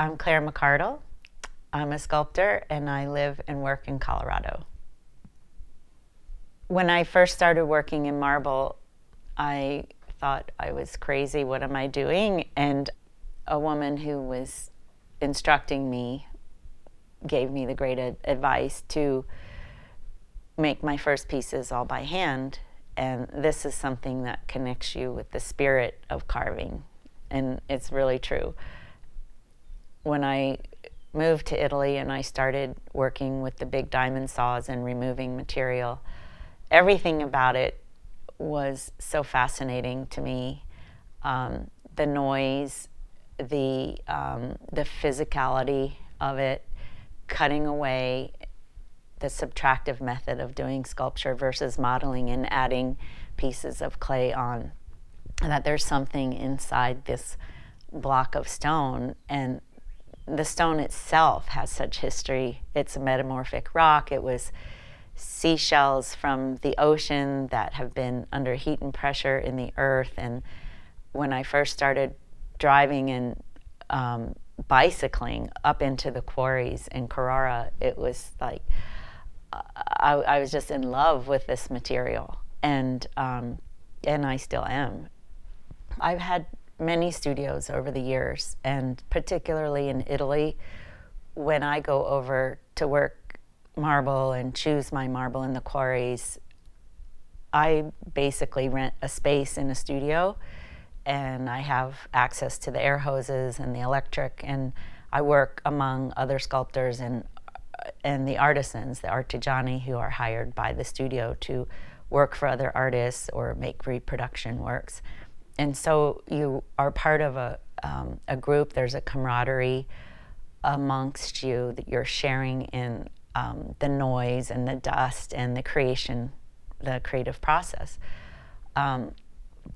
I'm Claire McArdle. I'm a sculptor and I live and work in Colorado. When I first started working in marble, I thought I was crazy. What am I doing? And a woman who was instructing me gave me the great ad- advice to make my first pieces all by hand. And this is something that connects you with the spirit of carving. And it's really true. When I moved to Italy and I started working with the big diamond saws and removing material, everything about it was so fascinating to me. Um, the noise, the um, the physicality of it, cutting away the subtractive method of doing sculpture versus modeling and adding pieces of clay on. That there's something inside this block of stone, and the stone itself has such history. It's a metamorphic rock. It was seashells from the ocean that have been under heat and pressure in the earth. And when I first started driving and um, bicycling up into the quarries in Carrara, it was like I, I was just in love with this material, and um, and I still am. I've had many studios over the years, and particularly in Italy, when I go over to work marble and choose my marble in the quarries, I basically rent a space in a studio and I have access to the air hoses and the electric, and I work among other sculptors and and the artisans, the artigiani who are hired by the studio to work for other artists or make reproduction works. And so you are part of a, um, a group, there's a camaraderie amongst you that you're sharing in um, the noise and the dust and the creation, the creative process. Um,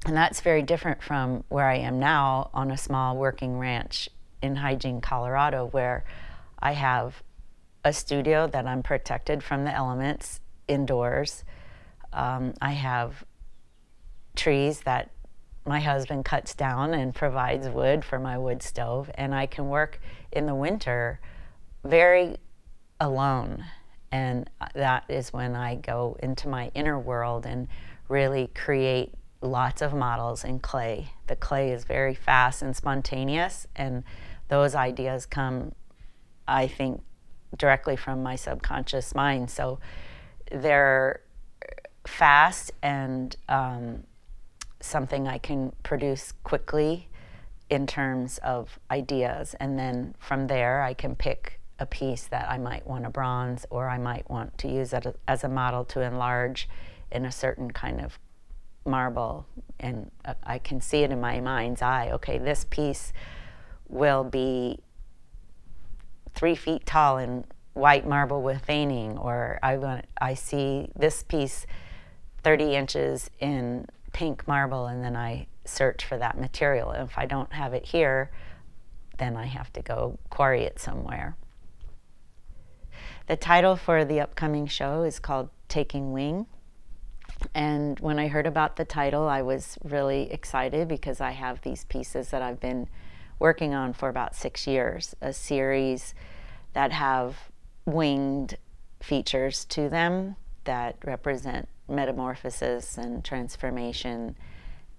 and that's very different from where I am now on a small working ranch in Hygiene, Colorado, where I have a studio that I'm protected from the elements indoors. Um, I have trees that my husband cuts down and provides wood for my wood stove, and I can work in the winter very alone. And that is when I go into my inner world and really create lots of models in clay. The clay is very fast and spontaneous, and those ideas come, I think, directly from my subconscious mind. So they're fast and um, something I can produce quickly in terms of ideas. And then from there, I can pick a piece that I might want to bronze or I might want to use it as a model to enlarge in a certain kind of marble. And uh, I can see it in my mind's eye. Okay, this piece will be three feet tall in white marble with veining, or I want I see this piece 30 inches in pink marble, and then I search for that material. And if I don't have it here, then I have to go quarry it somewhere. The title for the upcoming show is called Taking Wing. And when I heard about the title, I was really excited because I have these pieces that I've been working on for about six years, a series that have winged features to them that represent metamorphosis and transformation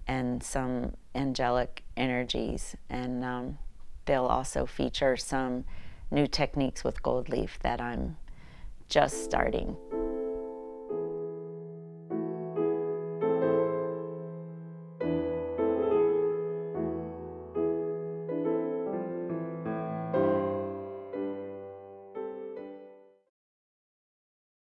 and some angelic energies. And um, they'll also feature some new techniques with gold leaf that I'm just starting.